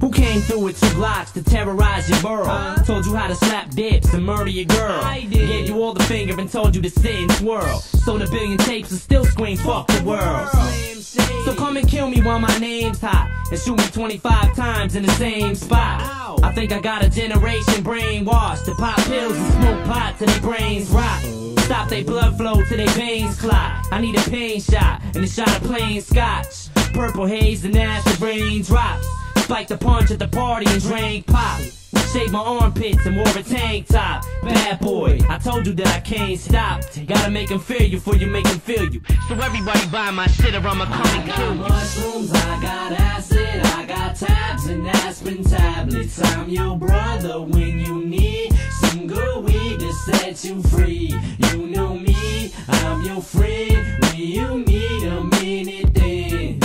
Who came through with two Glocks to terrorize your borough? Told you how to slap dips and murder your girl. I did. Gave you all the finger and told you to sit and twirl. Sold a billion tapes and still scream fuck the world. So come and kill me while my name's hot and shoot me 25 times in the same spot. Ow. I think I got a generation brainwashed to pop pills and smoke pot till their brains rot. Stop their blood flow till their veins clot. I need a pain shot and a shot of plain scotch. Purple haze and acid raindrops. Spiked the punch at the party and drank pop. Shaved my armpits and wore a tank top. Bad boy, I told you that I can't stop. Gotta make 'em feel you before you make 'em feel you. So everybody buy my shit or I'ma come and I kill got you. mushrooms, I got acid, I got tabs and aspirin tablets. I'm your brother when you need some good weed to set you free. You know me, I'm your friend when you need a minute. Then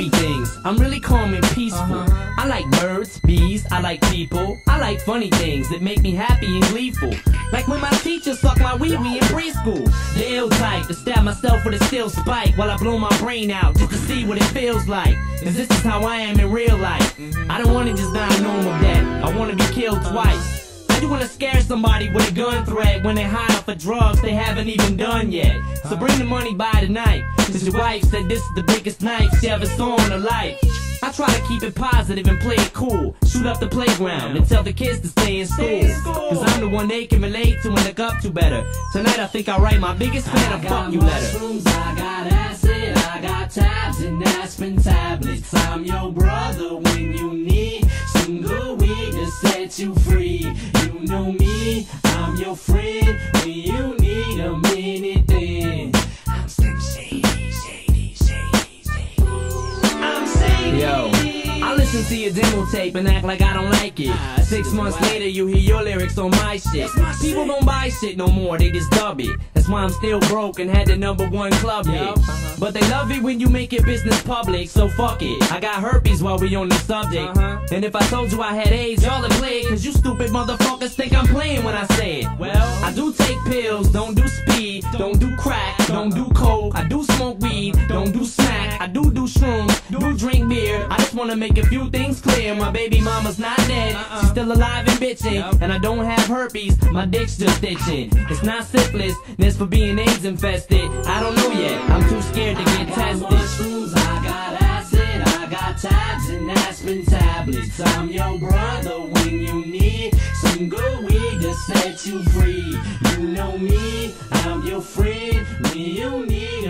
happy things. I'm really calm and peaceful. Uh-huh. I like birds, bees, I like people. I like funny things that make me happy and gleeful. Like when my teacher sucked my wee wee in preschool. The ill type to stab myself with a steel spike while I blow my brain out just to see what it feels like. Cause this is how I am in real life. I don't wanna just die normal death. I wanna be killed twice. You wanna scare somebody with a gun threat when they high off of drugs they haven't even done yet? So bring the money by tonight. Cause your wife said this is the biggest knife she ever saw in her life. I try to keep it positive and play it cool. Shoot up the playground and tell the kids to stay in school. Cause I'm the one they can relate to and look up to better. Tonight I think I'll write my biggest fan got fuck you letter. mushrooms, I got acid, I got tabs and aspirin tablets. I'm your brother when you need set you free. You know me, I'm your friend when you need a minute. Then listen to your demo tape and act like I don't like it. Ah, Six months later, you hear your lyrics on my shit. My People don't buy shit no more, they just dub it. That's why I'm still broke and had the number one club hit. Uh-huh. But they love it when you make your business public, so fuck it. I got herpes while we on the subject. Uh-huh. And if I told you I had AIDS, y'all would play it, cause you stupid motherfuckers think I'm playing when I say it. Well- I do take pills, don't do speed, don't do crack, don't do coke. I do smoke weed, don't do. I do do shrooms, do drink beer. I just wanna make a few things clear. My baby mama's not dead, Uh-uh. she's still alive and bitching. And I don't have herpes, my dick's just itching. It's not syphilis, that's for being AIDS infested. I don't know yet, I'm too scared to I get got tested. mushrooms, I got acid, I got tabs and aspirin tablets. I'm your brother when you need some good weed to set you free. You know me, I'm your friend when you need